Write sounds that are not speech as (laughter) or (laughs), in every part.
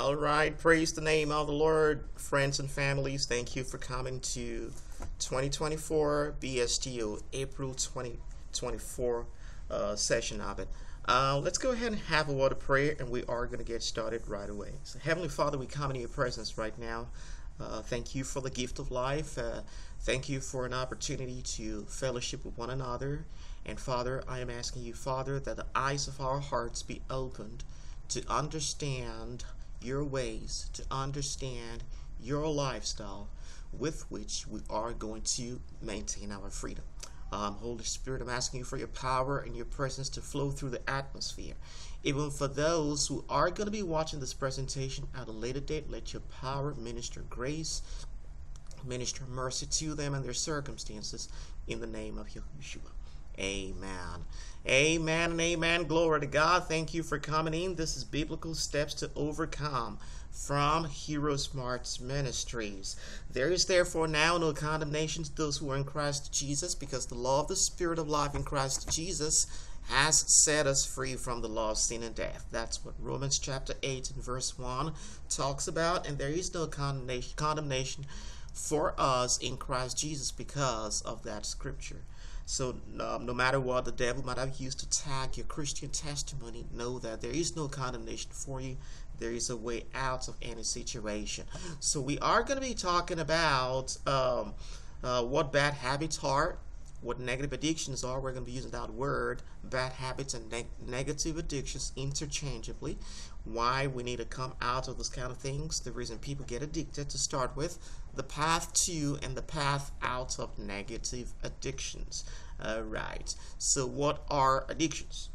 All right, praise the name of the Lord, friends and families. Thank you for coming to 2024 BSTO April 2024 uh, session of it. Uh, let's go ahead and have a word of prayer, and we are going to get started right away. So, Heavenly Father, we come in your presence right now. Uh, thank you for the gift of life. Uh, thank you for an opportunity to fellowship with one another. And Father, I am asking you, Father, that the eyes of our hearts be opened to understand your ways, to understand your lifestyle with which we are going to maintain our freedom. Um, Holy Spirit, I'm asking you for your power and your presence to flow through the atmosphere. Even for those who are going to be watching this presentation at a later date, let your power minister grace, minister mercy to them and their circumstances in the name of Yahushua. Amen. Amen and amen. Glory to God. Thank you for coming in. This is Biblical Steps to Overcome from HeroesMart Ministries. There is therefore now no condemnation to those who are in Christ Jesus, because the law of the Spirit of life in Christ Jesus has set us free from the law of sin and death. That's what Romans chapter 8 and verse 1 talks about, and there is no condemnation, condemnation for us in Christ Jesus because of that scripture. So, um, no matter what the devil might have used to tag your Christian testimony, know that there is no condemnation for you. There is a way out of any situation. So, we are going to be talking about um, uh, what bad habits are, what negative addictions are. We're going to be using that word, bad habits and neg negative addictions, interchangeably. Why we need to come out of those kind of things, the reason people get addicted to start with, the path to and the path out of negative addictions. All right. So, what are addictions?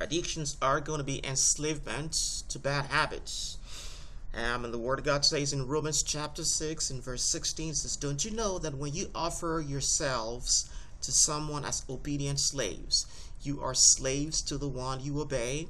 Addictions are going to be enslavement to bad habits. Um, and the Word of God says in Romans chapter 6 and verse 16 says, Don't you know that when you offer yourselves to someone as obedient slaves, you are slaves to the one you obey,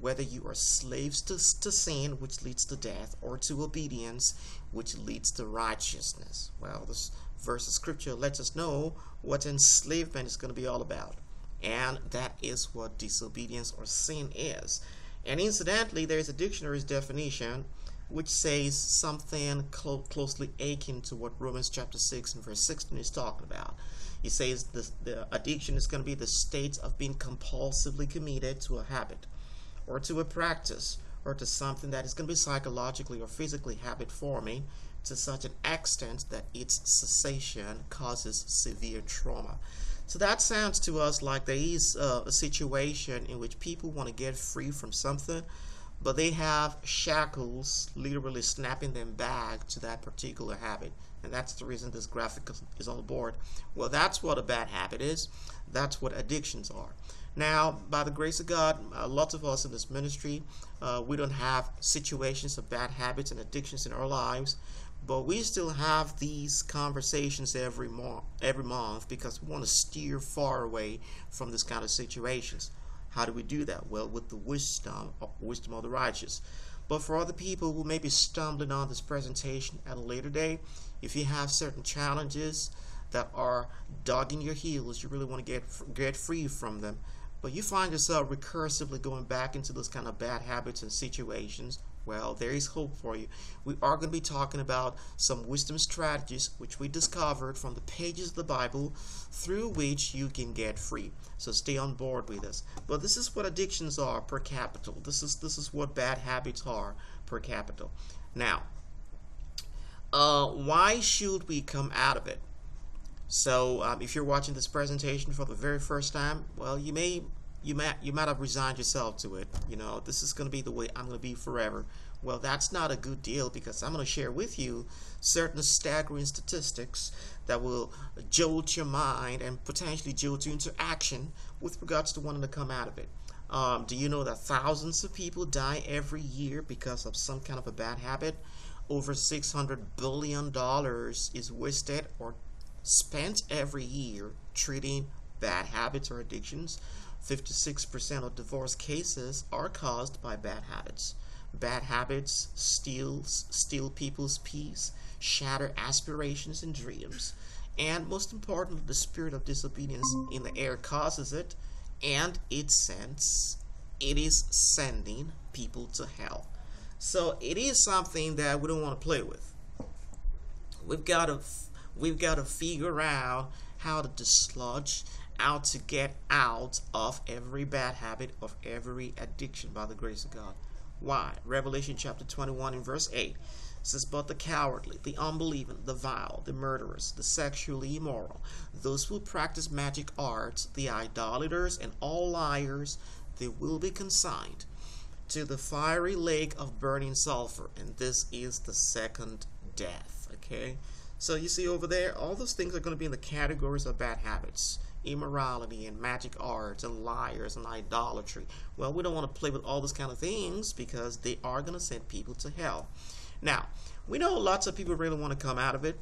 whether you are slaves to, to sin, which leads to death, or to obedience, which leads to righteousness. Well, this verse of scripture lets us know what enslavement is going to be all about. And that is what disobedience or sin is. And incidentally, there is a dictionary's definition which says something clo closely akin to what Romans chapter 6 and verse 16 is talking about. It says the, the addiction is going to be the state of being compulsively committed to a habit or to a practice or to something that is going to be psychologically or physically habit forming to such an extent that its cessation causes severe trauma. So that sounds to us like there is a situation in which people want to get free from something, but they have shackles literally snapping them back to that particular habit. And that's the reason this graphic is on the board. Well, that's what a bad habit is. That's what addictions are. Now, by the grace of God, uh, lots of us in this ministry, uh, we don't have situations of bad habits and addictions in our lives, but we still have these conversations every month every month because we want to steer far away from this kind of situations. How do we do that? Well with the wisdom wisdom of the righteous. But for other people who may be stumbling on this presentation at a later day, if you have certain challenges that are dogging your heels you really want to get get free from them but you find yourself recursively going back into those kind of bad habits and situations well, there is hope for you. We are going to be talking about some wisdom strategies which we discovered from the pages of the Bible through which you can get free. So stay on board with us. But this is what addictions are per capita. This is this is what bad habits are per capita. Now, uh, why should we come out of it? So, um, if you're watching this presentation for the very first time, well, you may you might you might have resigned yourself to it. You know, this is going to be the way I'm going to be forever. Well, that's not a good deal because I'm going to share with you certain staggering statistics that will jolt your mind and potentially jolt you into action with regards to wanting to come out of it. Um, do you know that thousands of people die every year because of some kind of a bad habit? Over $600 billion is wasted or spent every year treating bad habits or addictions. 56% of divorce cases are caused by bad habits. Bad habits steal, steal people's peace, shatter aspirations and dreams, and most importantly, the spirit of disobedience in the air causes it, and it sends, it is sending people to hell. So it is something that we don't want to play with. We've got to we've got to figure out how to dislodge, how to get out of every bad habit, of every addiction by the grace of God. Why? Revelation chapter 21 and verse 8 says, But the cowardly, the unbelieving, the vile, the murderers, the sexually immoral, those who practice magic arts, the idolaters, and all liars, they will be consigned to the fiery lake of burning sulfur. And this is the second death. Okay? So you see over there, all those things are going to be in the categories of bad habits immorality and magic arts and liars and idolatry. Well, we don't want to play with all those kind of things because they are going to send people to hell. Now, we know lots of people really want to come out of it.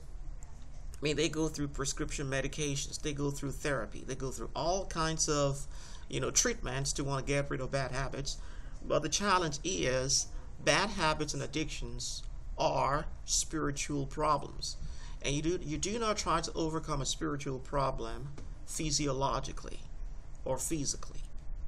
I mean, they go through prescription medications, they go through therapy, they go through all kinds of, you know, treatments to want to get rid of bad habits. But the challenge is bad habits and addictions are spiritual problems. And you do you do not try to overcome a spiritual problem physiologically or physically.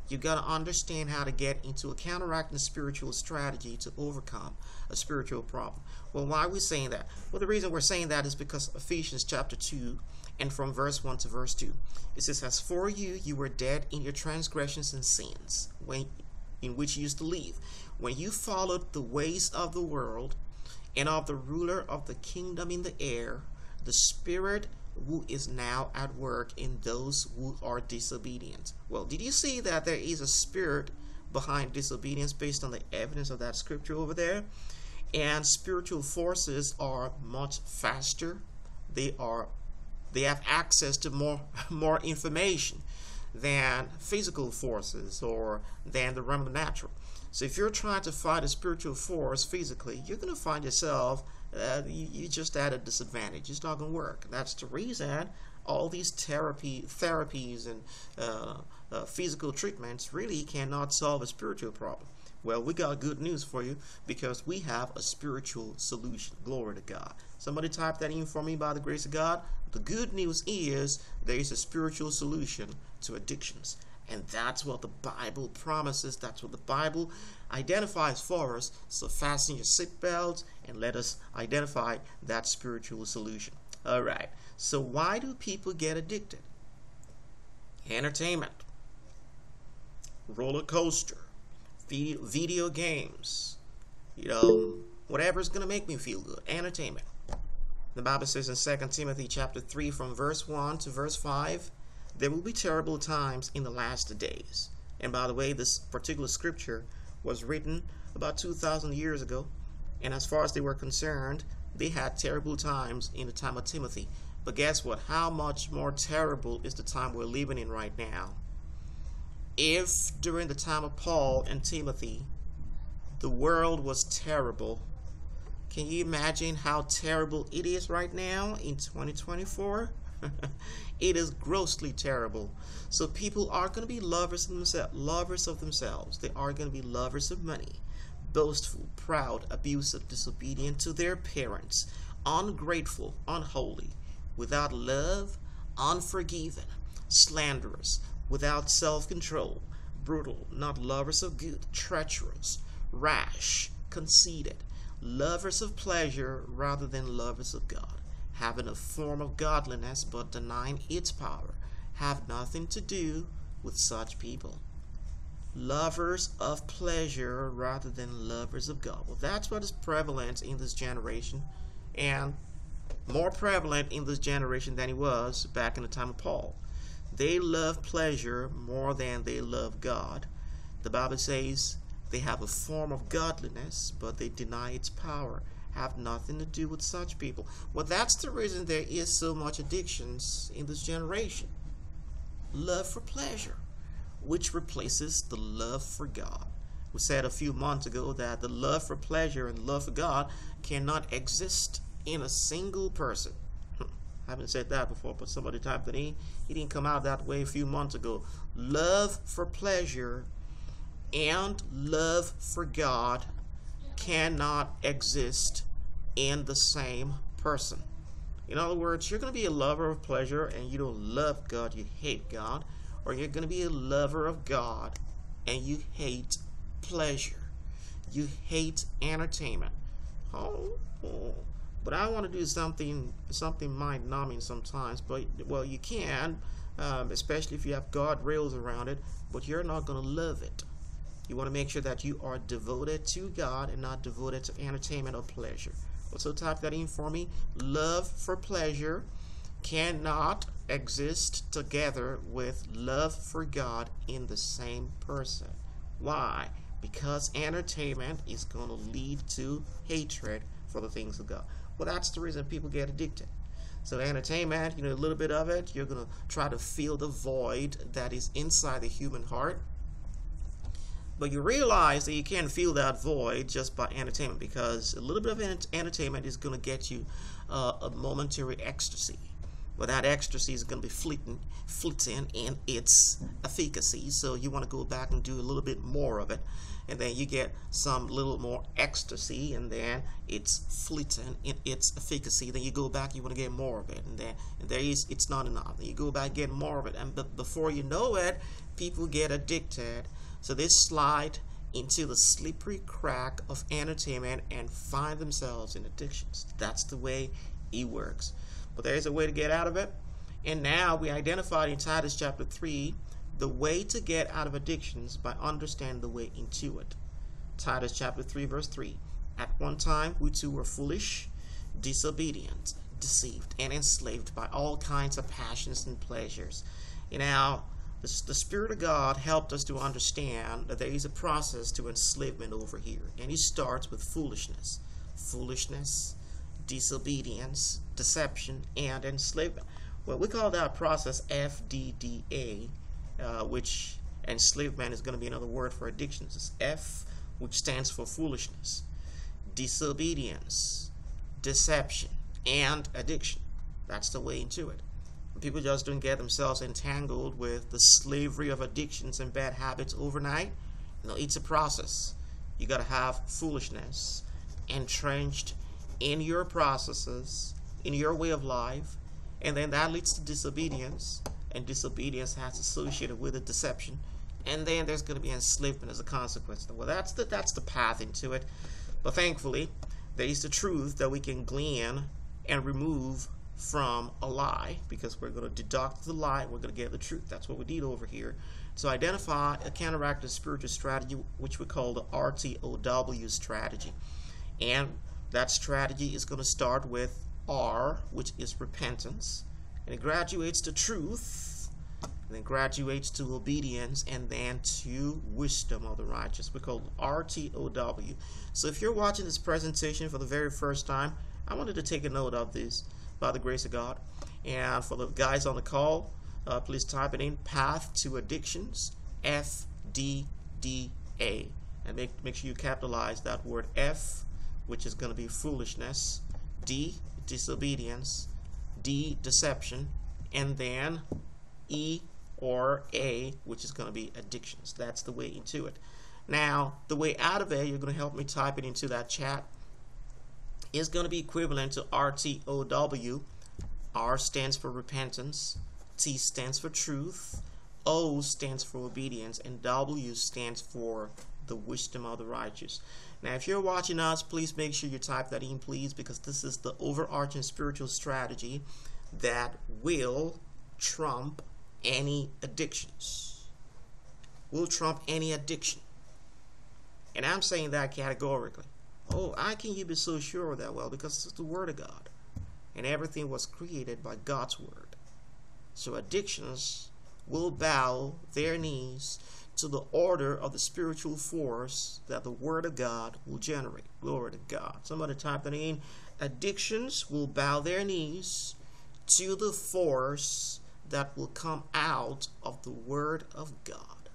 You got to understand how to get into a counteracting spiritual strategy to overcome a spiritual problem. Well, why are we saying that? Well, the reason we're saying that is because Ephesians chapter 2 and from verse 1 to verse 2, it says, As for you, you were dead in your transgressions and sins, when, in which you used to live, when you followed the ways of the world and of the ruler of the kingdom in the air, the spirit who is now at work in those who are disobedient. Well, did you see that there is a spirit behind disobedience based on the evidence of that scripture over there? And spiritual forces are much faster. They are they have access to more (laughs) more information than physical forces or than the realm of natural. So if you're trying to fight a spiritual force physically, you're going to find yourself uh, you, you just at a disadvantage. It's not going to work. That's the reason all these therapy therapies and uh, uh, physical treatments really cannot solve a spiritual problem. Well, we got good news for you because we have a spiritual solution. Glory to God. Somebody type that in for me by the grace of God. The good news is there is a spiritual solution to addictions. And that's what the Bible promises. That's what the Bible identifies for us. So fasten your seatbelts and let us identify that spiritual solution. All right. So why do people get addicted? Entertainment, roller coaster, video games, you know, whatever's going to make me feel good. Entertainment. The Bible says in 2 Timothy chapter 3 from verse 1 to verse 5, there will be terrible times in the last days. And by the way, this particular scripture was written about 2,000 years ago. And as far as they were concerned, they had terrible times in the time of Timothy. But guess what? How much more terrible is the time we're living in right now? If during the time of Paul and Timothy, the world was terrible, can you imagine how terrible it is right now in 2024? (laughs) it is grossly terrible. So people are going to be lovers of themselves, lovers of themselves. They are going to be lovers of money, boastful, proud, abusive, disobedient to their parents, ungrateful, unholy, without love, unforgiving, slanderous, without self-control, brutal, not lovers of good, treacherous, rash, conceited, lovers of pleasure rather than lovers of God having a form of godliness but denying its power, have nothing to do with such people. Lovers of pleasure rather than lovers of God. Well, that's what is prevalent in this generation and more prevalent in this generation than it was back in the time of Paul. They love pleasure more than they love God. The Bible says they have a form of godliness, but they deny its power have nothing to do with such people. Well, that's the reason there is so much addictions in this generation. Love for pleasure, which replaces the love for God. We said a few months ago that the love for pleasure and love for God cannot exist in a single person. Hmm. I haven't said that before, but somebody typed it in. It didn't come out that way a few months ago. Love for pleasure and love for God cannot exist in the same person. In other words, you're going to be a lover of pleasure and you don't love God, you hate God. Or you're going to be a lover of God and you hate pleasure. You hate entertainment. Oh, oh. but I want to do something something mind numbing sometimes. But well, you can, um, especially if you have guardrails around it. But you're not gonna love it. You want to make sure that you are devoted to God and not devoted to entertainment or pleasure. So type that in for me. Love for pleasure cannot exist together with love for God in the same person. Why? Because entertainment is going to lead to hatred for the things of God. Well, that's the reason people get addicted. So entertainment, you know, a little bit of it, you're going to try to fill the void that is inside the human heart. But you realize that you can't fill that void just by entertainment because a little bit of entertainment is going to get you uh, a momentary ecstasy. But that ecstasy is going to be fleeting, fleeting in its efficacy. So you want to go back and do a little bit more of it. And then you get some little more ecstasy, and then it's fleeting in its efficacy. Then you go back, you want to get more of it, and then and there is it's not enough. Then you go back, get more of it, and before you know it, people get addicted. So they slide into the slippery crack of entertainment and find themselves in addictions. That's the way it works. But there is a way to get out of it. And now we identified in Titus chapter 3 the way to get out of addictions by understanding the way into it. Titus chapter 3, verse 3. At one time, we too were foolish, disobedient, deceived, and enslaved by all kinds of passions and pleasures. You know, the, the Spirit of God helped us to understand that there is a process to enslavement over here. And it starts with foolishness. Foolishness, disobedience, deception, and enslavement. Well, we call that process FDDA, uh, which enslavement is going to be another word for addictions. It's F, which stands for foolishness, disobedience, deception, and addiction. That's the way into it. People just don't get themselves entangled with the slavery of addictions and bad habits overnight. You know, it's a process. You got to have foolishness entrenched in your processes, in your way of life, and then that leads to disobedience, and disobedience has associated with it deception, and then there's going to be enslavement as a consequence. Well, that's the that's the path into it. But thankfully, there is the truth that we can glean and remove from a lie because we're going to deduct the lie we're going to get the truth that's what we need over here so identify a counteractive spiritual strategy which we call the rtow strategy and that strategy is going to start with R, which is repentance, and it graduates to truth, and then graduates to obedience, and then to wisdom of the righteous. We call RTOW. So if you're watching this presentation for the very first time, I wanted to take a note of this by the grace of God. And for the guys on the call, uh, please type it in Path to Addictions, FDDA. And make, make sure you capitalize that word F which is going to be foolishness, D, disobedience, D, deception, and then E or A, which is going to be addictions. That's the way into it. Now, the way out of A, you're going to help me type it into that chat, is going to be equivalent to RTOW. R stands for repentance, T stands for truth, O stands for obedience, and W stands for the wisdom of the righteous. Now, if you're watching us, please make sure you type that in, please, because this is the overarching spiritual strategy that will trump any addictions. Will trump any addiction. And I'm saying that categorically. Oh, how can you be so sure of that? Well, because it's the Word of God. And everything was created by God's Word. So addictions will bow their knees to the order of the spiritual force that the Word of God will generate. Glory to God. Somebody type that in. Addictions will bow their knees to the force that will come out of the Word of God.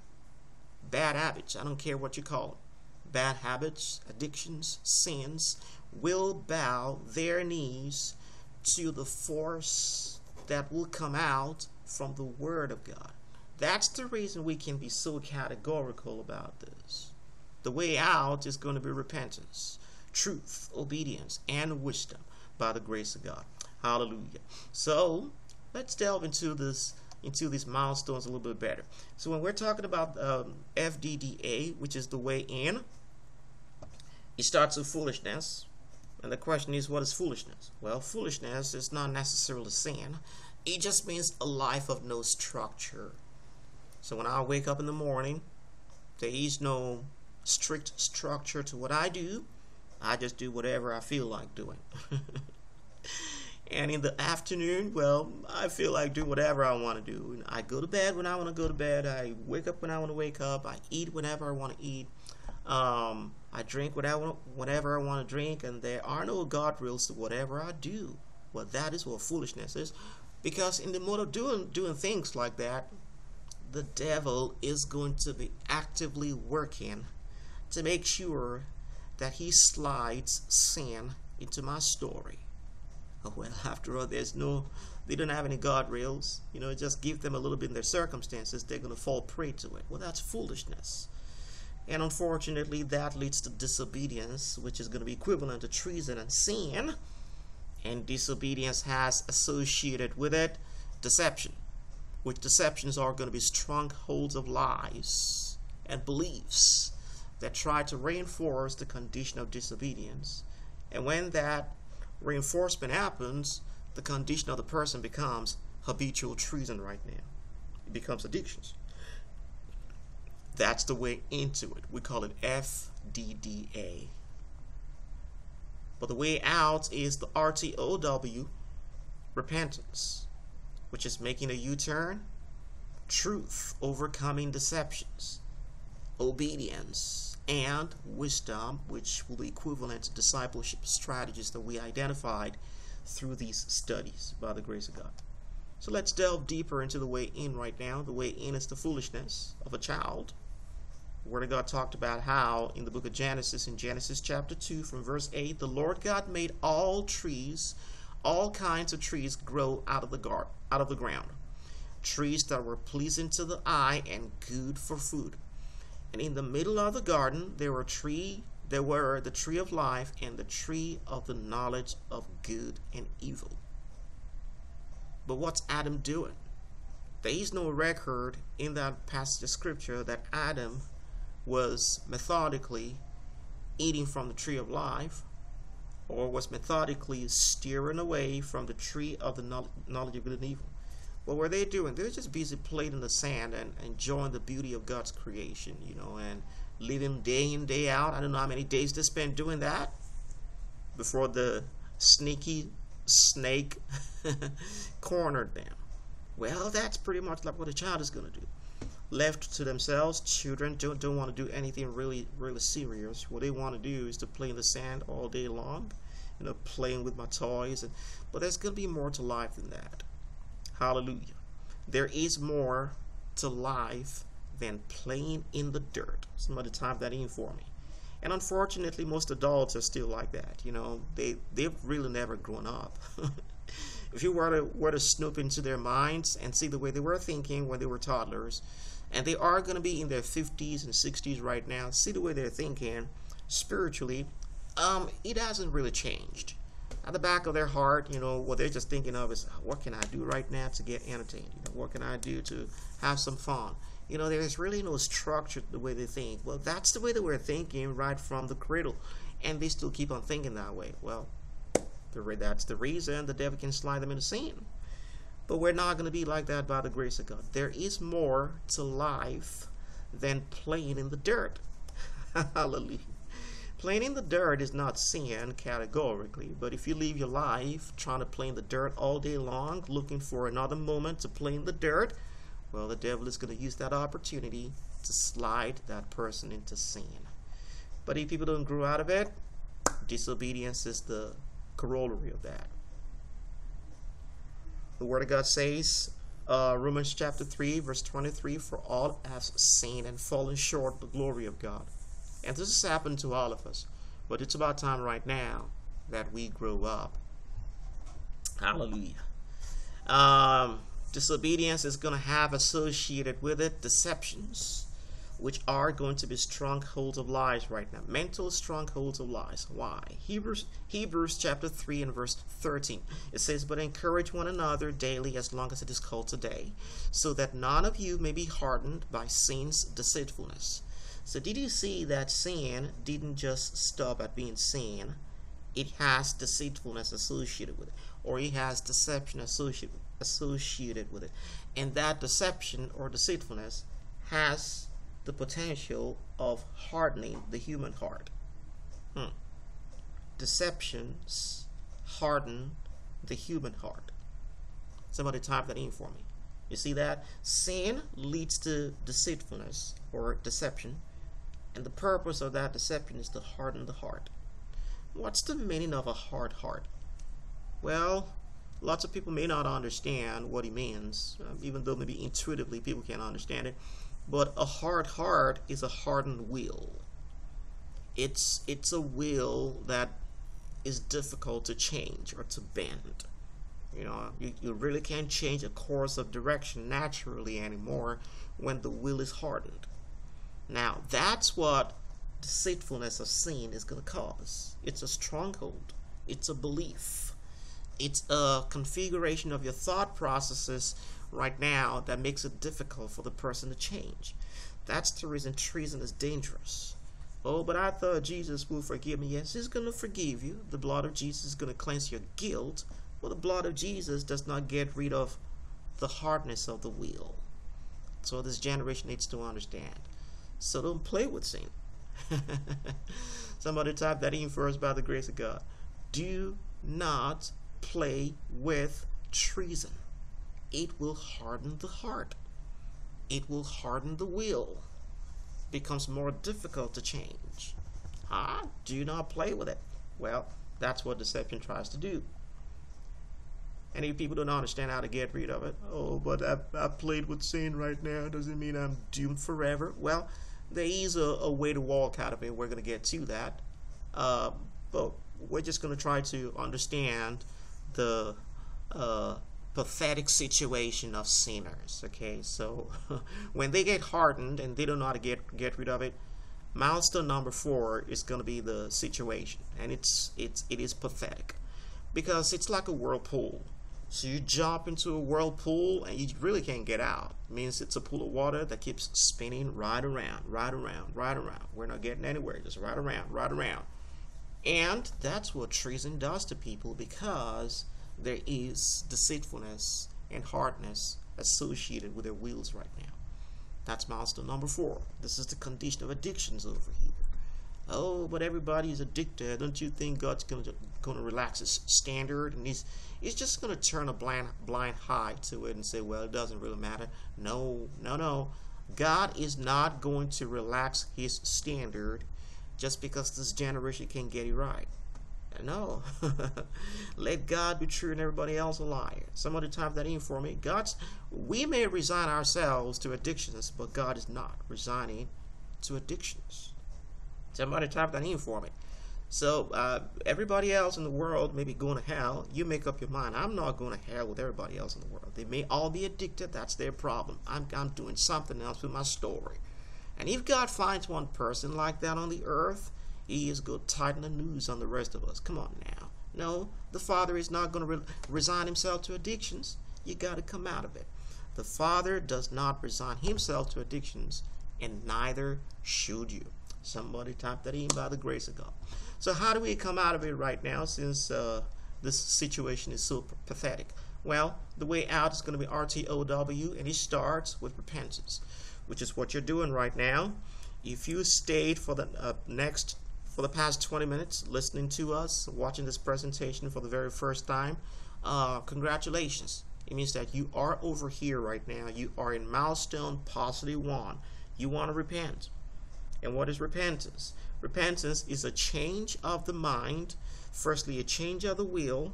Bad habits, I don't care what you call them. Bad habits, addictions, sins will bow their knees to the force that will come out from the Word of God. That's the reason we can be so categorical about this. The way out is going to be repentance, truth, obedience, and wisdom by the grace of God. Hallelujah. So let's delve into this into these milestones a little bit better. So when we're talking about um, FDDA, which is the way in, It starts with foolishness. And the question is, what is foolishness? Well, foolishness is not necessarily sin. It just means a life of no structure. So when I wake up in the morning, there is no strict structure to what I do. I just do whatever I feel like doing. (laughs) and in the afternoon, well, I feel like do whatever I want to do. And I go to bed when I want to go to bed. I wake up when I want to wake up. I eat whenever I want to eat. Um, I drink whatever, whatever I want to drink, and there are no guardrails to whatever I do. Well, that is what foolishness is, because in the mode of doing doing things like that, the devil is going to be actively working to make sure that he slides sin into my story. Oh, well, (laughs) after all, there's no, they don't have any guardrails. You know, just give them a little bit in their circumstances, they're going to fall prey to it. Well, that's foolishness. And unfortunately, that leads to disobedience, which is going to be equivalent to treason and sin. And disobedience has associated with it deception, which deceptions are going to be strongholds of lies and beliefs that try to reinforce the condition of disobedience. And when that reinforcement happens, the condition of the person becomes habitual treason right now. It becomes addictions. That's the way into it. We call it FDDA. But the way out is the RTOW, repentance, which is making a U turn, truth, overcoming deceptions, obedience, and wisdom, which will be equivalent to discipleship strategies that we identified through these studies by the grace of God. So let's delve deeper into the way in right now. The way in is the foolishness of a child. Word of God talked about how in the book of Genesis, in Genesis chapter 2, from verse 8, the Lord God made all trees, all kinds of trees grow out of the garden, out of the ground. Trees that were pleasing to the eye and good for food. And in the middle of the garden there were tree there were the tree of life and the tree of the knowledge of good and evil. But what's Adam doing? There is no record in that passage of scripture that Adam was methodically eating from the tree of life or was methodically steering away from the tree of the knowledge of good and evil. What were they doing? They were just busy playing in the sand and enjoying the beauty of God's creation, you know, and living day in, day out. I don't know how many days they spent doing that before the sneaky snake (laughs) cornered them. Well, that's pretty much like what a child is going to do. Left to themselves, children don't, don't want to do anything really, really serious. What they want to do is to play in the sand all day long, you know, playing with my toys. And, but there's going to be more to life than that. Hallelujah. There is more to life than playing in the dirt. Somebody type that in for me. And unfortunately, most adults are still like that. You know, they they've really never grown up. (laughs) if you were to were to snoop into their minds and see the way they were thinking when they were toddlers, and they are going to be in their 50s and 60s right now, see the way they're thinking spiritually, um, it hasn't really changed at the back of their heart, you know, what they're just thinking of is, what can I do right now to get entertained? You know, what can I do to have some fun? You know, there's really no structure the way they think. Well, that's the way that we're thinking right from the cradle, and they still keep on thinking that way. Well, that's the reason the devil can slide them into sin. But we're not going to be like that by the grace of God. There is more to life than playing in the dirt. (laughs) Hallelujah. Playing in the dirt is not sin categorically, but if you live your life trying to play in the dirt all day long, looking for another moment to play in the dirt, well, the devil is going to use that opportunity to slide that person into sin. But if people don't grow out of it, disobedience is the corollary of that. The Word of God says, uh, Romans chapter 3, verse 23, For all have sinned and fallen short of the glory of God. And this has happened to all of us. But it's about time right now that we grow up. Hallelujah. Um, disobedience is going to have associated with it deceptions, which are going to be strongholds of lies right now. Mental strongholds of lies. Why? Hebrews Hebrews chapter 3 and verse 13. It says, But encourage one another daily as long as it is called today, so that none of you may be hardened by sin's deceitfulness. So did you see that sin didn't just stop at being sin? It has deceitfulness associated with it, or it has deception associated associated with it. And that deception or deceitfulness has the potential of hardening the human heart. Hmm. Deceptions harden the human heart. Somebody type that in for me. You see that? Sin leads to deceitfulness or deception, and the purpose of that deception is to harden the heart. What's the meaning of a hard heart? Well, lots of people may not understand what he means, um, even though maybe intuitively people can understand it. But a hard heart is a hardened will. It's it's a will that is difficult to change or to bend. You know, you, you really can't change a course of direction naturally anymore when the will is hardened. Now, that's what deceitfulness of sin is going to cause. It's a stronghold, it's a belief, it's a configuration of your thought processes right now that makes it difficult for the person to change. That's the reason treason is dangerous. Oh, but I thought Jesus will forgive me. Yes, He's going to forgive you. The blood of Jesus is going to cleanse your guilt. Well, the blood of Jesus does not get rid of the hardness of the will. So this generation needs to understand. So don't play with sin. (laughs) Somebody type that in first by the grace of God. Do not play with treason. It will harden the heart. It will harden the will. Becomes more difficult to change. Ah, do not play with it. Well, that's what deception tries to do. Any people don't understand how to get rid of it. Oh, but I, I played with sin right now. Doesn't mean I'm doomed forever. Well, there is a, a way to walk out of it. We're going to get to that. Uh, but we're just going to try to understand the uh, pathetic situation of sinners. Okay, so (laughs) when they get hardened and they don't know how to get get rid of it, milestone number four is going to be the situation, and it's it's it is pathetic because it's like a whirlpool. So you jump into a whirlpool and you really can't get out. It means it's a pool of water that keeps spinning right around, right around, right around. We're not getting anywhere, just right around, right around. And that's what treason does to people because there is deceitfulness and hardness associated with their wills right now. That's milestone number four. This is the condition of addictions over here. Oh, but everybody is addicted. Don't you think God's going to going to relax his standard and he's he's just going to turn a blind blind eye to it and say, well, it doesn't really matter. No, no, no. God is not going to relax his standard just because this generation can't get it right. No. (laughs) Let God be true and everybody else a liar. Some other type that in for me. God's we may resign ourselves to addictions, but God is not resigning to addictions. Somebody type that in for me. So uh, everybody else in the world may be going to hell. You make up your mind. I'm not going to hell with everybody else in the world. They may all be addicted. That's their problem. I'm, I'm doing something else with my story. And if God finds one person like that on the earth, He is going to tighten the noose on the rest of us. Come on now. No, the Father is not going to re- resign Himself to addictions. You got to come out of it. The Father does not resign Himself to addictions, and neither should you. Somebody type that in by the grace of God. So, how do we come out of it right now since uh, this situation is so pathetic? Well, the way out is going to be RTOW, and it starts with repentance, which is what you're doing right now. If you stayed for the uh, next for the past 20 minutes listening to us, watching this presentation for the very first time, uh, congratulations. It means that you are over here right now. You are in milestone paucity one. You want to repent. And what is repentance? Repentance is a change of the mind, firstly, a change of the will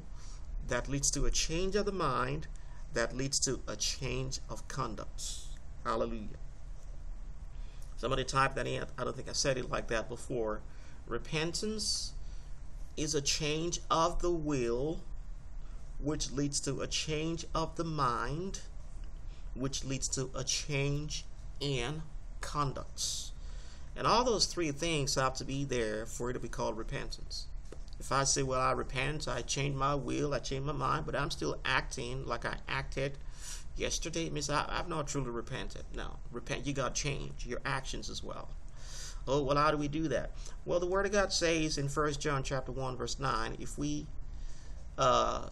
that leads to a change of the mind that leads to a change of conduct. Hallelujah. Somebody type that in. I don't think I said it like that before. Repentance is a change of the will, which leads to a change of the mind, which leads to a change in conducts. And all those three things have to be there for it to be called repentance. If I say, well, I repent, I change my will, I change my mind, but I'm still acting like I acted yesterday, it means I, have not truly repented. No, repent, you got to change your actions as well. Oh, well, how do we do that? Well, the Word of God says in 1 John chapter 1, verse 9, if we uh,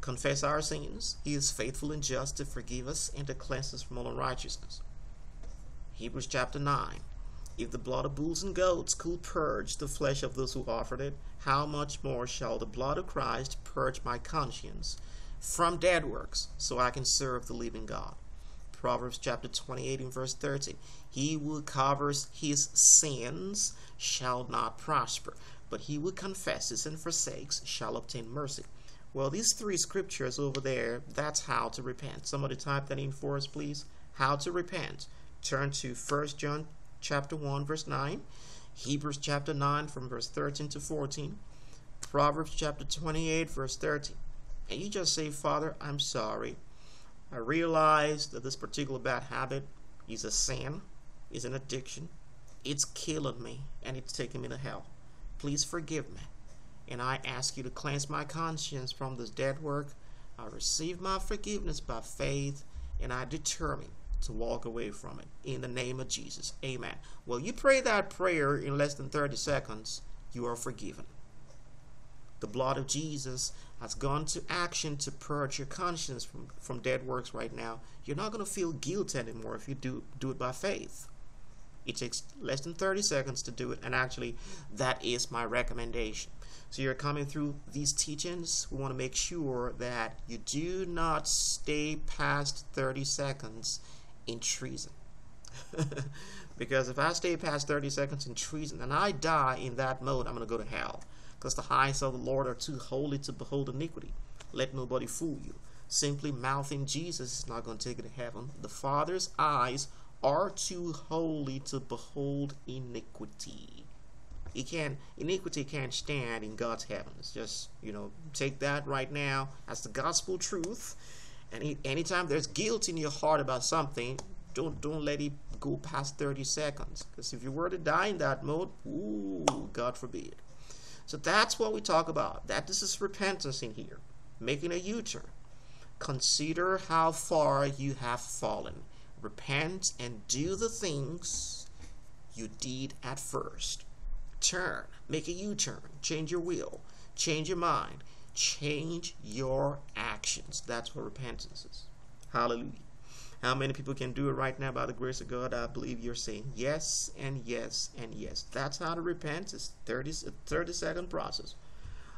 confess our sins, He is faithful and just to forgive us and to cleanse us from all unrighteousness. Hebrews chapter 9. If the blood of bulls and goats could purge the flesh of those who offered it, how much more shall the blood of Christ purge my conscience from dead works so I can serve the living God? Proverbs chapter 28 and verse 13. He who covers his sins shall not prosper, but he who confesses and forsakes shall obtain mercy. Well, these three scriptures over there, that's how to repent. Somebody type that in for us, please. How to repent. Turn to 1 John chapter 1, verse 9. Hebrews chapter 9 from verse 13 to 14. Proverbs chapter 28, verse 13. And you just say, Father, I'm sorry. I realize that this particular bad habit is a sin, is an addiction. It's killing me and it's taking me to hell. Please forgive me. And I ask you to cleanse my conscience from this dead work. I receive my forgiveness by faith and I determine to walk away from it in the name of Jesus. Amen. Well, you pray that prayer in less than 30 seconds, you are forgiven. The blood of Jesus has gone to action to purge your conscience from, from dead works right now. You're not going to feel guilt anymore if you do, do it by faith. It takes less than 30 seconds to do it, and actually, that is my recommendation. So you're coming through these teachings. We want to make sure that you do not stay past 30 seconds in treason. (laughs) because if I stay past 30 seconds in treason and I die in that mode, I'm going to go to hell. Because the eyes of the Lord are too holy to behold iniquity. Let nobody fool you. Simply mouthing Jesus is not going to take you to heaven. The Father's eyes are too holy to behold iniquity. He can iniquity can't stand in God's heaven. It's just you know take that right now as the gospel truth. And anytime there's guilt in your heart about something, don't don't let it go past 30 seconds. Because if you were to die in that mode, ooh, God forbid. So that's what we talk about. That this is repentance in here, making a U-turn. Consider how far you have fallen. Repent and do the things you did at first turn, make a U-turn, change your will, change your mind, change your actions. That's what repentance is. Hallelujah. How many people can do it right now by the grace of God? I believe you're saying yes and yes and yes. That's how to repent. It's 30, 30 second process.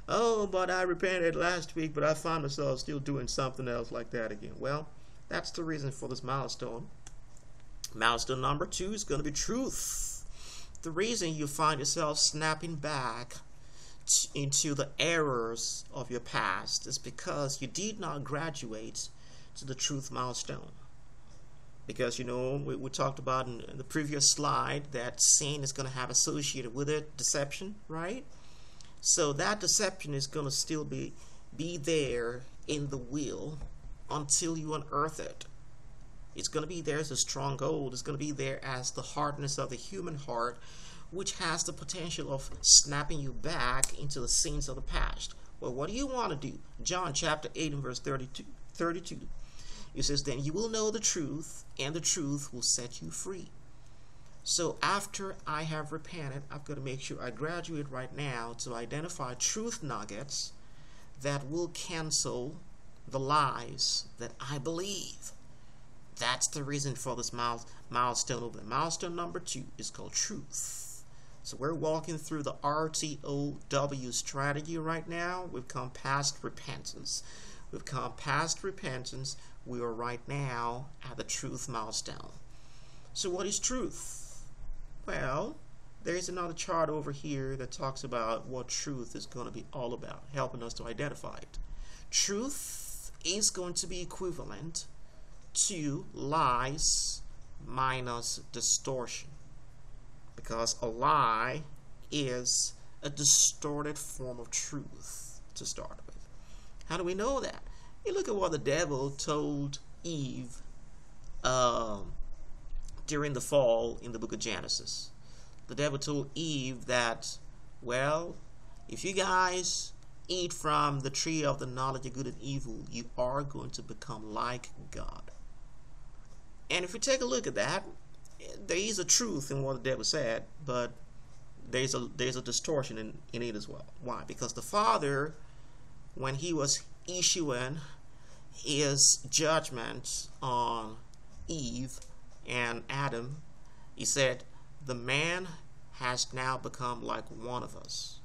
Oh, but I repented last week, but I find myself still doing something else like that again. Well, that's the reason for this milestone. Milestone number two is going to be truth the reason you find yourself snapping back into the errors of your past is because you did not graduate to the truth milestone. Because, you know, we, we talked about in, the previous slide that sin is going to have associated with it deception, right? So that deception is going to still be, be there in the will until you unearth it. It's going to be there as a stronghold. It's going to be there as the hardness of the human heart, which has the potential of snapping you back into the sins of the past. Well, what do you want to do? John chapter 8 and verse 32. 32. It says, Then you will know the truth, and the truth will set you free. So after I have repented, I've got to make sure I graduate right now to identify truth nuggets that will cancel the lies that I believe. That's the reason for this milestone over there. Milestone number two is called truth. So we're walking through the RTOW strategy right now. We've come past repentance. We've come past repentance. We are right now at the truth milestone. So what is truth? Well, there's another chart over here that talks about what truth is going to be all about, helping us to identify it. Truth is going to be equivalent to lies minus distortion. Because a lie is a distorted form of truth to start with. How do we know that? Look at what the devil told Eve um, during the fall in the book of Genesis. The devil told Eve that, well, if you guys eat from the tree of the knowledge of good and evil, you are going to become like God. And if we take a look at that, there is a truth in what the devil said, but there's a there's a distortion in, in it as well. Why? Because the Father, when he was issuing his judgment on Eve and Adam, he said, The man has now become like one of us.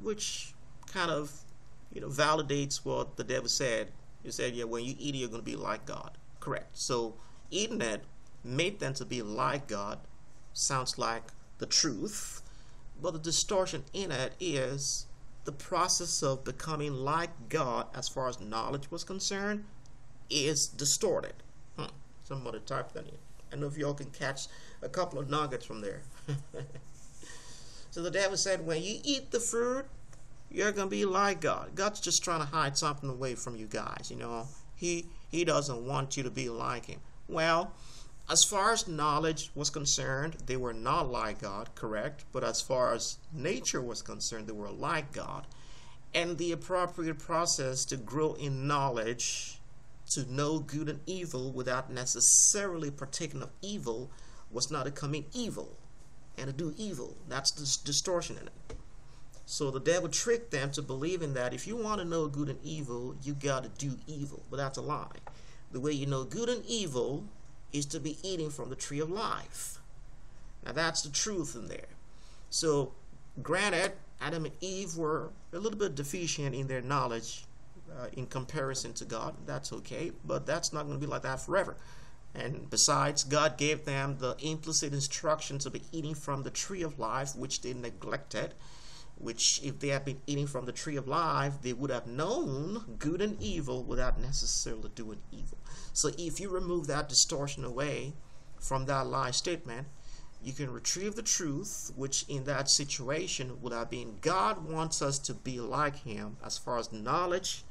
Which kind of you know validates what the devil said. He said, Yeah, when you eat it, you're gonna be like God. Correct. So eating it made them to be like God sounds like the truth, but the distortion in it is the process of becoming like God as far as knowledge was concerned is distorted. Hmm. Somebody type that in. I know if y'all can catch a couple of nuggets from there. (laughs) so the devil said, when you eat the fruit, you're gonna be like God. God's just trying to hide something away from you guys, you know. He he doesn't want you to be like him. Well, as far as knowledge was concerned, they were not like God, correct? But as far as nature was concerned, they were like God. And the appropriate process to grow in knowledge, to know good and evil without necessarily partaking of evil, was not to come in evil and to do evil. That's the distortion in it. So the devil tricked them to believing that if you want to know good and evil, you got to do evil. But that's a lie. The way you know good and evil is to be eating from the tree of life. Now that's the truth in there. So, granted, Adam and Eve were a little bit deficient in their knowledge uh, in comparison to God. That's okay, but that's not going to be like that forever. And besides, God gave them the implicit instruction to be eating from the tree of life, which they neglected. Which, if they had been eating from the tree of life, they would have known good and evil without necessarily doing evil. So if you remove that distortion away from that lie statement, you can retrieve the truth, which in that situation would have been God wants us to be like Him as far as knowledge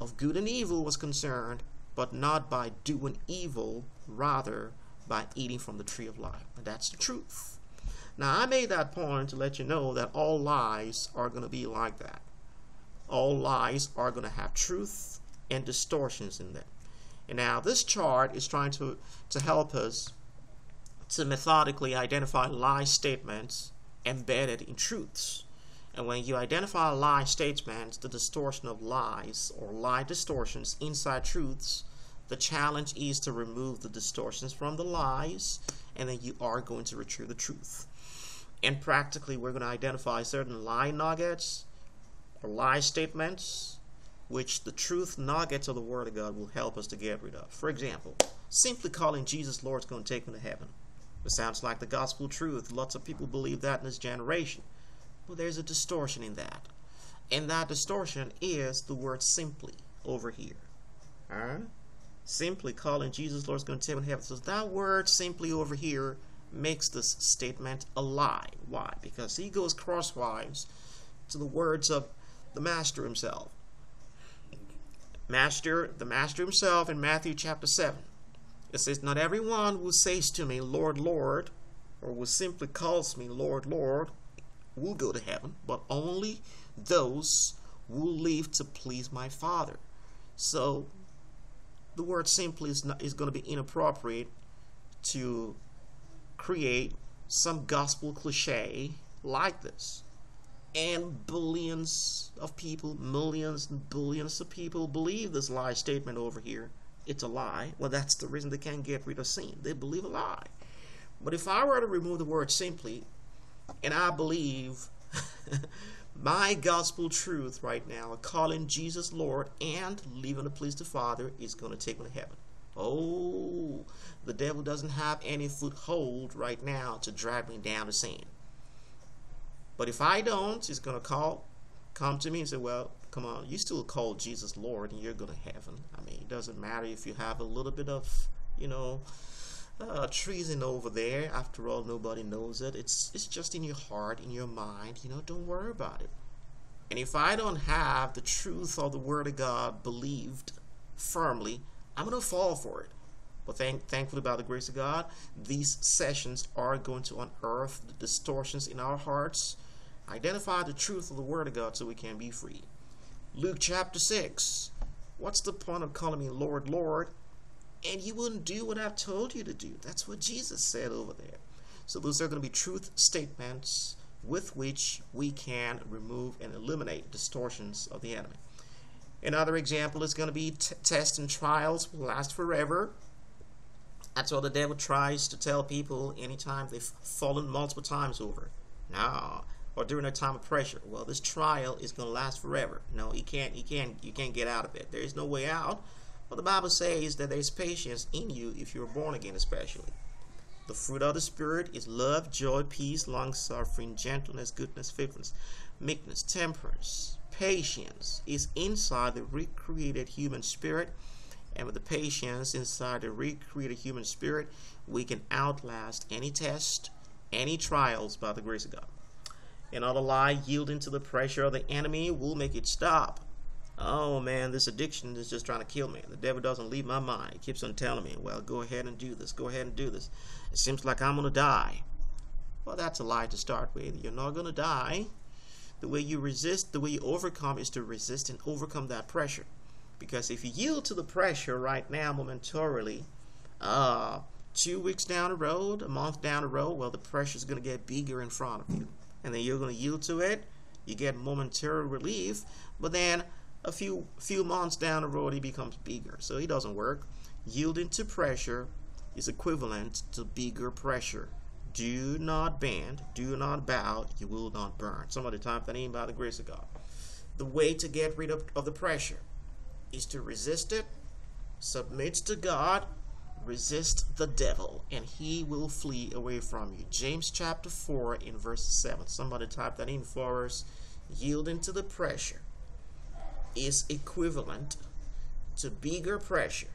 of good and evil was concerned, but not by doing evil, rather by eating from the tree of life. And that's the truth. Now, I made that point to let you know that all lies are going to be like that. All lies are going to have truth and distortions in them. And now this chart is trying to, to help us to methodically identify lie statements embedded in truths. And when you identify lie statements, the distortion of lies or lie distortions inside truths, the challenge is to remove the distortions from the lies, and then you are going to retrieve the truth. And practically, we're going to identify certain lie nuggets or lie statements which the truth nuggets of the Word of God will help us to get rid of. For example, simply calling Jesus Lord is going to take me to heaven. It sounds like the gospel truth. Lots of people believe that in this generation. Well, there's a distortion in that. And that distortion is the word simply over here. Alright? Simply calling Jesus Lord is going to take me to heaven. So that word simply over here makes this statement a lie. Why? Because he goes crosswise to the words of the Master himself. Master, the Master himself in Matthew chapter 7. It says, Not everyone who says to me, Lord, Lord, or who simply calls me Lord, Lord, will go to heaven, but only those who live to please my Father. So the word simply is, not, is going to be inappropriate to create some gospel cliche like this and billions of people, millions and billions of people believe this lie statement over here. It's a lie. Well, that's the reason they can't get rid of sin. They believe a lie. But if I were to remove the word simply, and I believe (laughs) my gospel truth right now, calling Jesus Lord and leaving to please the Father, is going to take me to heaven. Oh, the devil doesn't have any foothold right now to drag me down to sin. But if I don't, he's going to call, come to me and say, well, come on, you still call Jesus Lord and you're going to heaven. I mean, it doesn't matter if you have a little bit of, you know, uh, treason over there. After all, nobody knows it. It's, it's just in your heart, in your mind. You know, don't worry about it. And if I don't have the truth of the Word of God believed firmly, I'm going to fall for it. But thank, thankfully, by the grace of God, these sessions are going to unearth the distortions in our hearts Identify the truth of the Word of God so we can be free. Luke chapter 6. What's the point of calling me Lord, Lord, and you wouldn't do what I've told you to do. That's what Jesus said over there. So those are going to be truth statements with which we can remove and eliminate distortions of the enemy. Another example is going to be tests and trials will last forever. That's what the devil tries to tell people anytime they've fallen multiple times over. No, or during a time of pressure. Well, this trial is going to last forever. No, you can't, you can't, you can't get out of it. There is no way out. Well, the Bible says that there's patience in you if you're born again, especially. The fruit of the Spirit is love, joy, peace, long suffering, gentleness, goodness, faithfulness, meekness, temperance. Patience is inside the recreated human spirit. And with the patience inside the recreated human spirit, we can outlast any test, any trials by the grace of God. Another lie, yielding to the pressure of the enemy, will make it stop. Oh man, this addiction is just trying to kill me. The devil doesn't leave my mind. He keeps on telling me, well, go ahead and do this, go ahead and do this. It seems like I'm going to die. Well, that's a lie to start with. You're not going to die. The way you resist, the way you overcome is to resist and overcome that pressure. Because if you yield to the pressure right now, momentarily, uh, two weeks down the road, a month down the road, well, the pressure is going to get bigger in front of you. And then you're going to yield to it. You get momentary relief. But then a few few months down the road, he becomes bigger. So he doesn't work. Yielding to pressure is equivalent to bigger pressure. Do not bend, do not bow, you will not burn. Somebody type that in by the grace of God. The way to get rid of, of the pressure is to resist it, submit to God, resist the devil, and he will flee away from you. James chapter 4 in verse 7. Somebody type that in for us. Yielding to the pressure is equivalent to bigger pressure.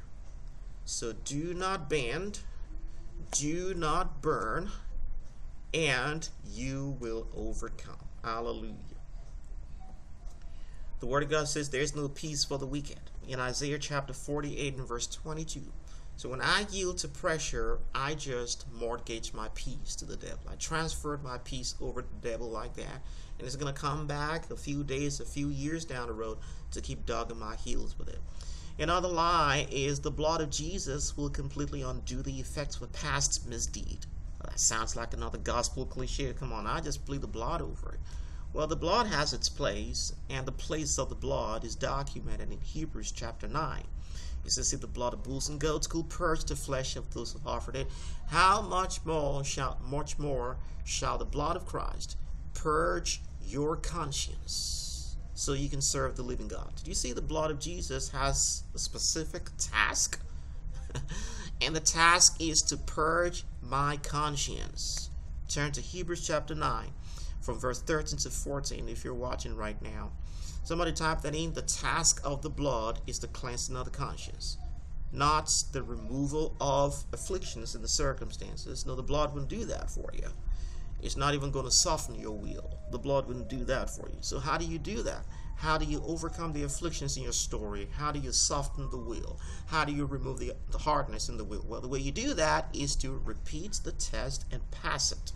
So do not bend, do not burn, and you will overcome. Hallelujah. The Word of God says there is no peace for the wicked. In Isaiah chapter 48 and verse 22. So when I yield to pressure, I just mortgage my peace to the devil. I transferred my peace over to the devil like that. And it's going to come back a few days, a few years down the road to keep dogging my heels with it. Another lie is the blood of Jesus will completely undo the effects of a past misdeed. Well, that sounds like another gospel cliche. Come on, I just plead the blood over it. Well, the blood has its place, and the place of the blood is documented in Hebrews chapter 9. It says, If the blood of bulls and goats could purge the flesh of those who offered it, how much more shall much more shall the blood of Christ purge your conscience so you can serve the living God? Did you see the blood of Jesus has a specific task? (laughs) and the task is to purge my conscience. Turn to Hebrews chapter 9 from verse 13 to 14 if you're watching right now. Somebody type that in. The task of the blood is the cleansing of the conscience, not the removal of afflictions and the circumstances. No, the blood wouldn't do that for you. It's not even going to soften your will. The blood wouldn't do that for you. So, how do you do that? How do you overcome the afflictions in your story? How do you soften the will? How do you remove the, the hardness in the will? Well, the way you do that is to repeat the test and pass it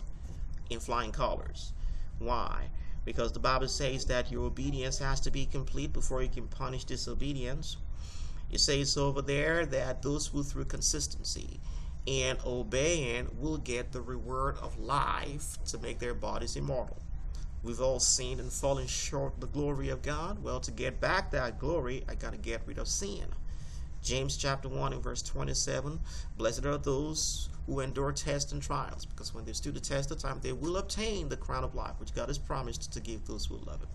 in flying colors. Why? Because the Bible says that your obedience has to be complete before you can punish disobedience. It says over there that those who through consistency and obeying will get the reward of life to make their bodies immortal. We've all sinned and fallen short of the glory of God. Well, to get back that glory, I got to get rid of sin. James chapter 1 and verse 27 Blessed are those who endure tests and trials, because when they stood the test of time, they will obtain the crown of life, which God has promised to give those who love Him.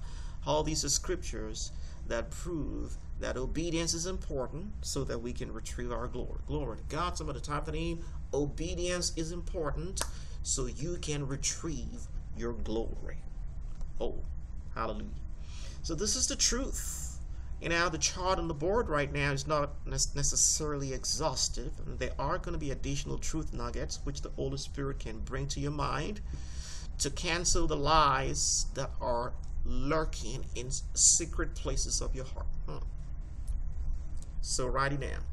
All these are scriptures that prove that obedience is important so that we can retrieve our glory. Glory to God. Some of the type of name, obedience is important so you can retrieve your glory. Oh, hallelujah. So this is the truth. And now the chart on the board right now is not necessarily exhaustive. There are going to be additional truth nuggets which the Holy Spirit can bring to your mind to cancel the lies that are lurking in secret places of your heart. Hmm. So write it down.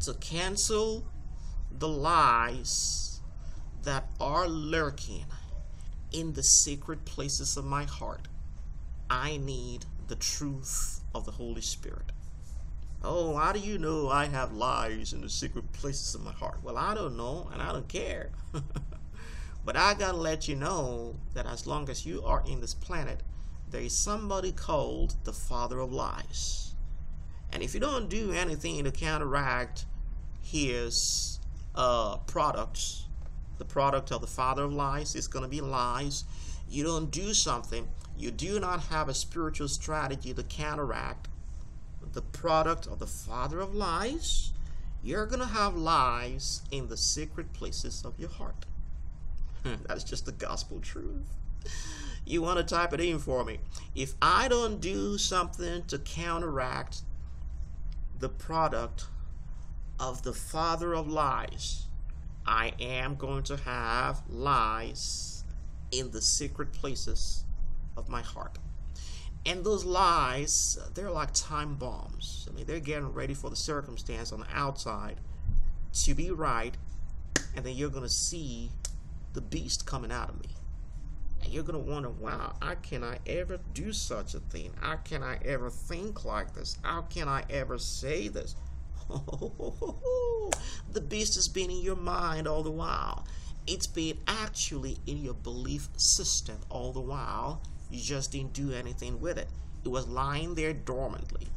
To cancel the lies that are lurking in the secret places of my heart, I need the truth of the Holy Spirit. Oh, how do you know I have lies in the secret places of my heart? Well, I don't know, and I don't care. (laughs) but I gotta let you know that as long as you are in this planet, there is somebody called the father of lies. And if you don't do anything to counteract his uh, products, the product of the father of lies is going to be lies. You don't do something, you do not have a spiritual strategy to counteract the product of the father of lies, you're going to have lies in the secret places of your heart. Hmm, That's just the gospel truth. You want to type it in for me. If I don't do something to counteract the product of the father of lies, I am going to have lies in the secret places of my heart. And those lies, they're like time bombs. I mean, they're getting ready for the circumstance on the outside to be right, and then you're going to see the beast coming out of me. And you're going to wonder, wow, how can I ever do such a thing? How can I ever think like this? How can I ever say this? (laughs) the beast has been in your mind all the while. It's been actually in your belief system all the while you just didn't do anything with it. It was lying there dormantly.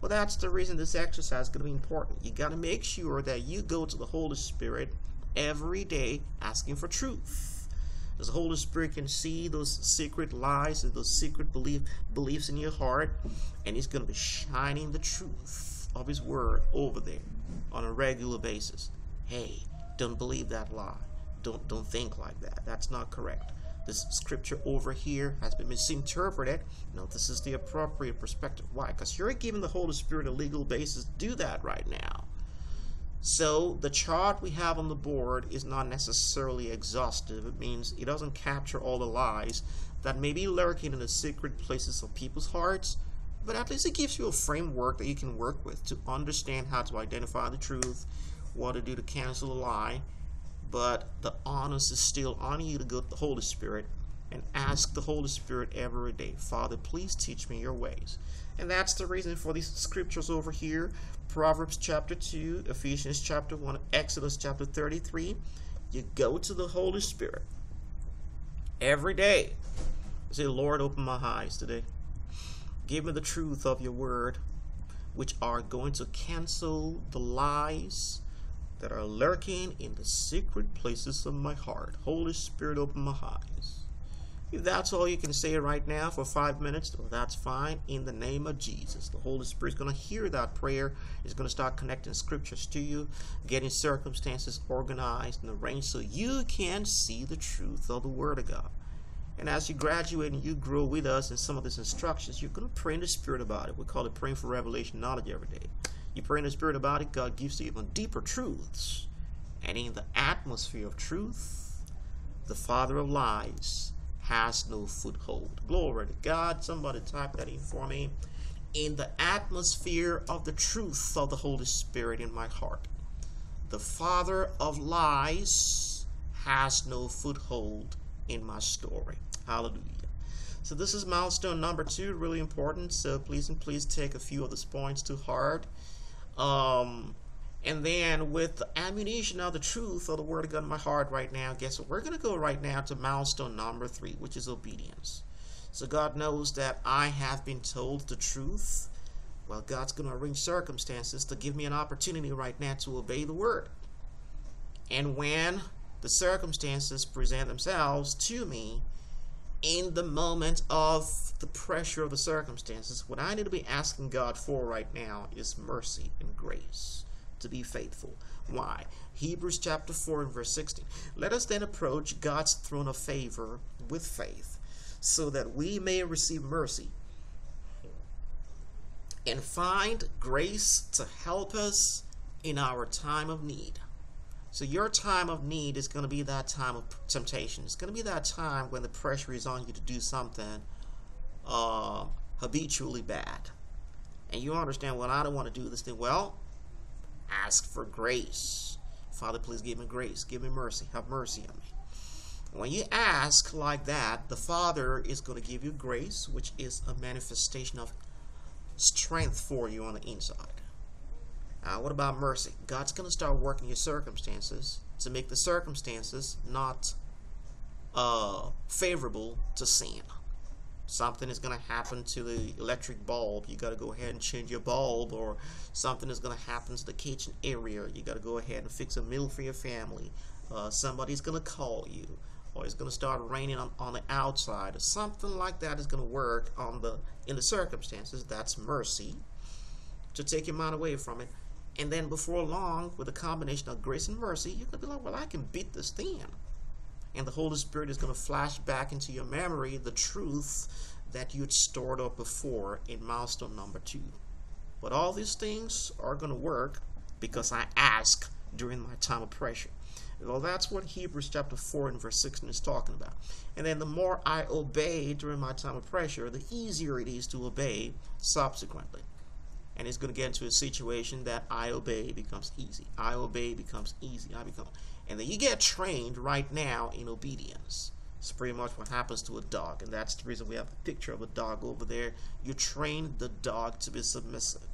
Well, that's the reason this exercise is going to be important. You got to make sure that you go to the Holy Spirit every day asking for truth. Because the Holy Spirit can see those secret lies and those secret belief, beliefs in your heart, and He's going to be shining the truth of His Word over there on a regular basis. Hey, don't believe that lie. Don't don't think like that. That's not correct this scripture over here has been misinterpreted. No, this is the appropriate perspective. Why? Because you're giving the Holy Spirit a legal basis to do that right now. So the chart we have on the board is not necessarily exhaustive. It means it doesn't capture all the lies that may be lurking in the secret places of people's hearts, but at least it gives you a framework that you can work with to understand how to identify the truth, what to do to cancel a lie, but the onus is still on you to go to the Holy Spirit and ask the Holy Spirit every day, Father, please teach me your ways. And that's the reason for these scriptures over here Proverbs chapter 2, Ephesians chapter 1, Exodus chapter 33. You go to the Holy Spirit every day. Say, Lord, open my eyes today. Give me the truth of your word, which are going to cancel the lies that are lurking in the secret places of my heart. Holy Spirit, open my eyes. If that's all you can say right now for five minutes, well, that's fine. In the name of Jesus, the Holy Spirit is going to hear that prayer. He's going to start connecting scriptures to you, getting circumstances organized and arranged so you can see the truth of the Word of God. And as you graduate and you grow with us in some of these instructions, you're going to pray in the Spirit about it. We call it praying for revelation knowledge every day. You pray in the Spirit about it, God gives you even deeper truths. And in the atmosphere of truth, the father of lies has no foothold. Glory to God. Somebody type that in for me. In the atmosphere of the truth of the Holy Spirit in my heart, the father of lies has no foothold in my story. Hallelujah. So this is milestone number two, really important. So please and please take a few of these points to heart. Um, and then with the ammunition of the truth of the word of God in my heart right now, guess what? We're going to go right now to milestone number three, which is obedience. So God knows that I have been told the truth. Well, God's going to arrange circumstances to give me an opportunity right now to obey the word. And when the circumstances present themselves to me, in the moment of the pressure of the circumstances, what I need to be asking God for right now is mercy and grace to be faithful. Why? Hebrews chapter 4 and verse 16. Let us then approach God's throne of favor with faith, so that we may receive mercy and find grace to help us in our time of need. So your time of need is going to be that time of temptation. It's going to be that time when the pressure is on you to do something uh, habitually bad. And you understand, well, I don't want to do this thing. Well, ask for grace. Father, please give me grace. Give me mercy. Have mercy on me. When you ask like that, the Father is going to give you grace, which is a manifestation of strength for you on the inside. Uh, what about mercy? God's going to start working your circumstances to make the circumstances not uh, favorable to sin. Something is going to happen to the electric bulb. You got to go ahead and change your bulb, or something is going to happen to the kitchen area. You got to go ahead and fix a meal for your family. Uh, somebody's going to call you, or it's going to start raining on, on the outside, or something like that is going to work on the in the circumstances. That's mercy to take your mind away from it. And then before long, with a combination of grace and mercy, you're going to be like, well, I can beat this thing. And the Holy Spirit is going to flash back into your memory the truth that you'd stored up before in milestone number two. But all these things are going to work because I ask during my time of pressure. Well, that's what Hebrews chapter 4 and verse 16 is talking about. And then the more I obey during my time of pressure, the easier it is to obey subsequently and it's going to get into a situation that I obey becomes easy. I obey becomes easy. I become, and then you get trained right now in obedience. It's pretty much what happens to a dog, and that's the reason we have a picture of a dog over there. You train the dog to be submissive.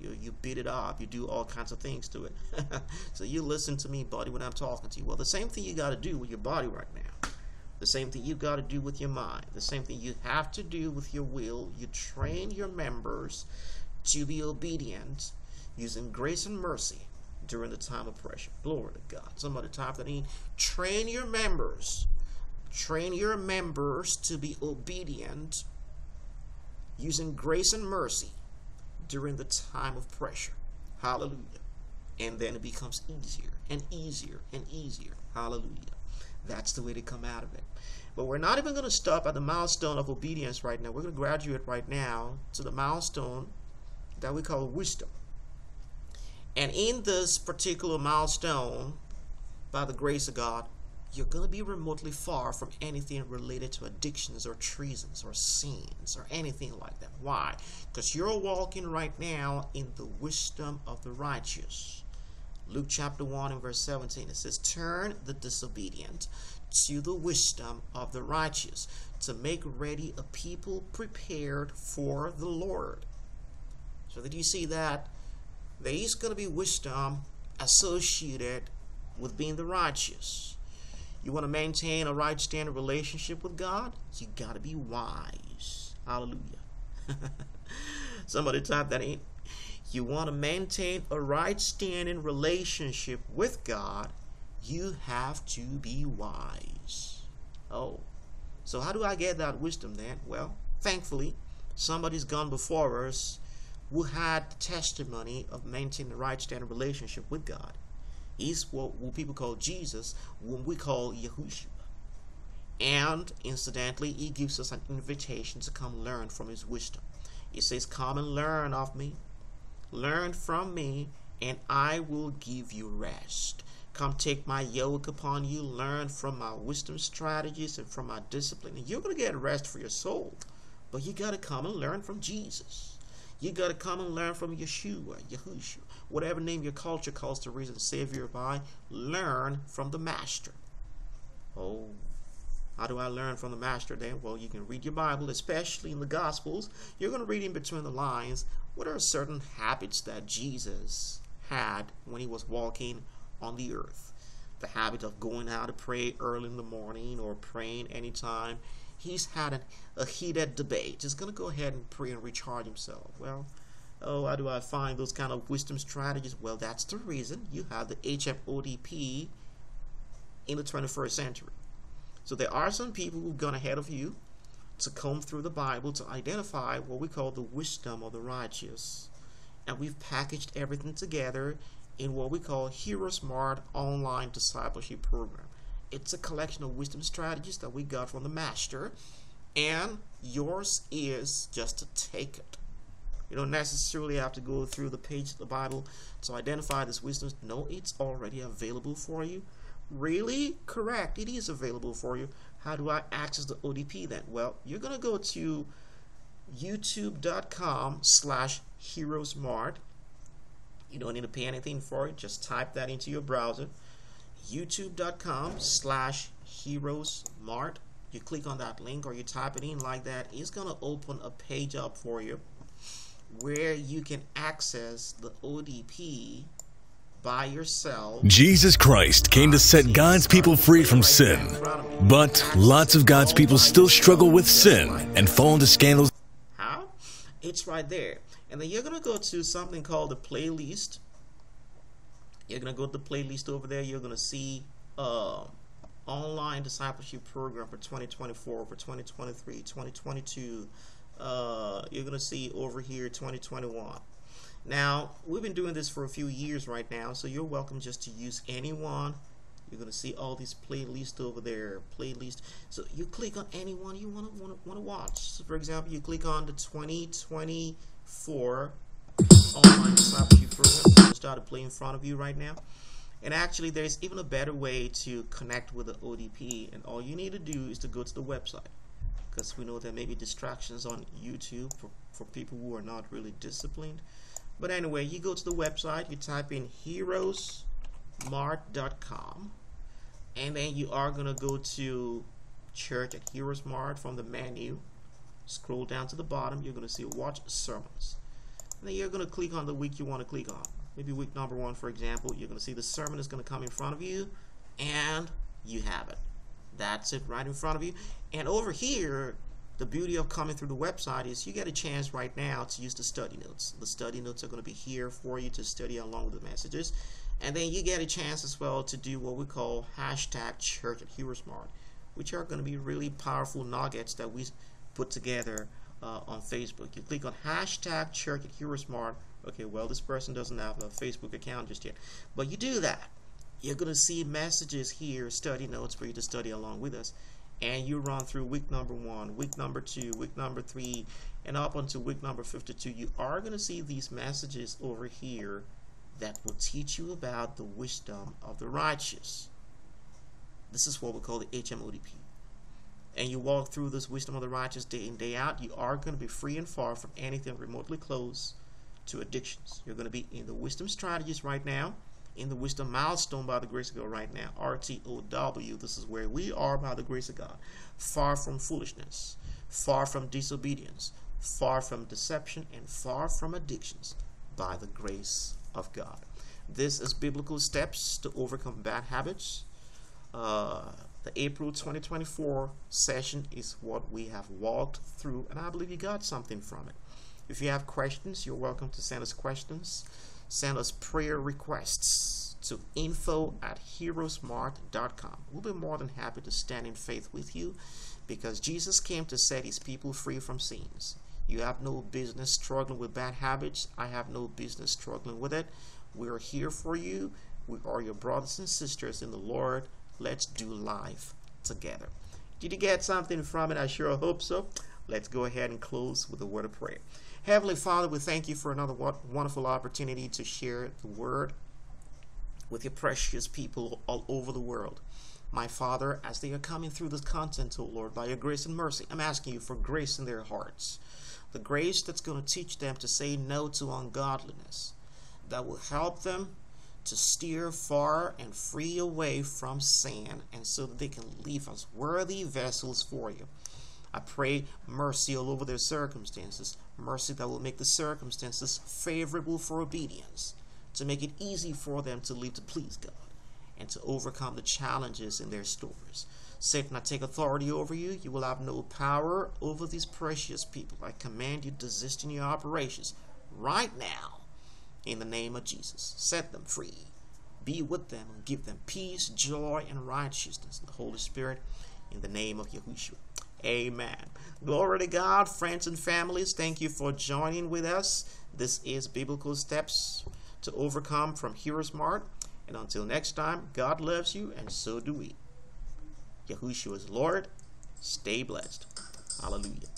You you beat it up. You do all kinds of things to it. (laughs) so you listen to me, buddy, when I'm talking to you. Well, the same thing you got to do with your body right now. The same thing you got to do with your mind. The same thing you have to do with your will. You train your members to be obedient using grace and mercy during the time of pressure. Glory to God. Somebody type that in. Train your members. Train your members to be obedient using grace and mercy during the time of pressure. Hallelujah. And then it becomes easier and easier and easier. Hallelujah. That's the way to come out of it. But we're not even going to stop at the milestone of obedience right now. We're going to graduate right now to the milestone that we call wisdom. And in this particular milestone, by the grace of God, you're going to be remotely far from anything related to addictions or treasons or sins or anything like that. Why? Because you're walking right now in the wisdom of the righteous. Luke chapter 1 and verse 17 it says, Turn the disobedient to the wisdom of the righteous to make ready a people prepared for the Lord. So that you see that there is going to be wisdom associated with being the righteous. You want to maintain a right standing relationship with God? You got to be wise. Hallelujah. (laughs) Somebody type that in. You want to maintain a right standing relationship with God? You have to be wise. Oh. So how do I get that wisdom then? Well, thankfully, somebody's gone before us who had the testimony of maintaining the right standing relationship with God. He's what, what people call Jesus, when we call Yahushua. And incidentally, he gives us an invitation to come learn from his wisdom. He says, Come and learn of me, learn from me, and I will give you rest. Come take my yoke upon you, learn from my wisdom strategies and from my discipline, and you're going to get rest for your soul. But you got to come and learn from Jesus. You got to come and learn from Yeshua, Yahushua, whatever name your culture calls the reason Savior by. Learn from the Master. Oh, how do I learn from the Master then? Well, you can read your Bible, especially in the Gospels. You're going to read in between the lines. What are certain habits that Jesus had when he was walking on the earth? The habit of going out to pray early in the morning or praying anytime he's had a, a heated debate. Just going to go ahead and pray and recharge himself. Well, oh, how do I find those kind of wisdom strategies? Well, that's the reason you have the HMODP in the 21st century. So there are some people who've gone ahead of you to comb through the Bible to identify what we call the wisdom of the righteous. And we've packaged everything together in what we call HeroesMart Online Discipleship Program. It's a collection of wisdom strategies that we got from the master, and yours is just to take it. You don't necessarily have to go through the page of the Bible to identify this wisdom. No, it's already available for you. Really? Correct. It is available for you. How do I access the ODP then? Well, you're going to go to youtube.com slash heroesmart. You don't need to pay anything for it. Just type that into your browser youtube.com slash heroesmart you click on that link or you type it in like that it's going to open a page up for you where you can access the ODP by yourself. Jesus Christ came to ah, set God's people free from sin. But lots of God's people still struggle with sin and fall into scandals. How? It's right there. And then you're going to go to something called the playlist. You're to go to the playlist over there. You're to see uh, online discipleship program for 2024, for 2023, 2022. Uh, you're to see over here 2021. Now, we've been doing this for a few years right now, so you're welcome just to use anyone. You're to see all these playlists over there, playlist. So you click on anyone you want to want to want to watch. So for example, you click on the 2024 online discipleship program. Started playing in front of you right now. And actually, there's even a better way to connect with the ODP. And all you need to do is to go to the website because we know there may be distractions on YouTube for, for people who are not really disciplined. But anyway, you go to the website, you type in heroesmart.com, and then you are going to go to Church at HeroesMart from the menu. Scroll down to the bottom, you're going to see Watch Sermons. And then you're going to click on the week you want to click on. Maybe week number one, for example, you're going to see the sermon is going to come in front of you, and you have it. That's it right in front of you. And over here, the beauty of coming through the website is you get a chance right now to use the study notes. The study notes are going to be here for you to study along with the messages. And then you get a chance as well to do what we call hashtag church at HeroesMart, which are going to be really powerful nuggets that we put together uh, on Facebook. You click on hashtag church at HeroesMart. Okay, well, this person doesn't have a Facebook account just yet. But you do that you're going to see messages here, study notes for you to study along with us. And you run through week number one, week number two, week number three, and up until week number 52. You are going to see these messages over here that will teach you about the wisdom of the righteous. This is what we call the HMODP. And you walk through this wisdom of the righteous day in, day out, you are going to be free and far from anything remotely close to addictions. You're going to be in the wisdom strategies right now in the wisdom milestone by the grace of God right now. RTOW. This is where we are by the grace of God. Far from foolishness, far from disobedience, far from deception, and far from addictions by the grace of God. This is biblical steps to overcome bad habits. Uh, the April 2024 session is what we have walked through, and I believe you got something from it. If you have questions, you're welcome to send us questions send us prayer requests to info at heroesmart.com. We'll be more than happy to stand in faith with you because Jesus came to set his people free from sins. You have no business struggling with bad habits. I have no business struggling with it. We're here for you. We are your brothers and sisters in the Lord. Let's do life together. Did you get something from it? I sure hope so. Let's go ahead and close with a word of prayer. Heavenly Father, we thank you for another wonderful opportunity to share the word with your precious people all over the world. My Father, as they are coming through this content, O oh Lord, by your grace and mercy, I'm asking you for grace in their hearts. The grace that's going to teach them to say no to ungodliness, that will help them to steer far and free away from sin, and so that they can leave us worthy vessels for you. I pray mercy all over their circumstances, mercy that will make the circumstances favorable for obedience, to make it easy for them to live to please God, and to overcome the challenges in their stories. Satan, I take authority over you. You will have no power over these precious people. I command you desist in your operations right now in the name of Jesus. Set them free. Be with them and give them peace, joy, and righteousness. The Holy Spirit, in the name of Yahushua. Amen. Glory to God, friends and families. Thank you for joining with us. This is Biblical Steps to Overcome from HeroesMart. And until next time, God loves you, and so do we. Yahushua is Lord. Stay blessed. Hallelujah.